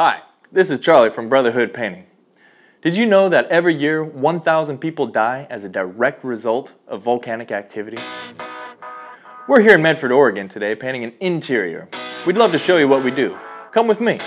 Hi, this is Charlie from Brotherhood Painting. Did you know that every year 1,000 people die as a direct result of volcanic activity? We're here in Medford, Oregon today painting an interior. We'd love to show you what we do. Come with me.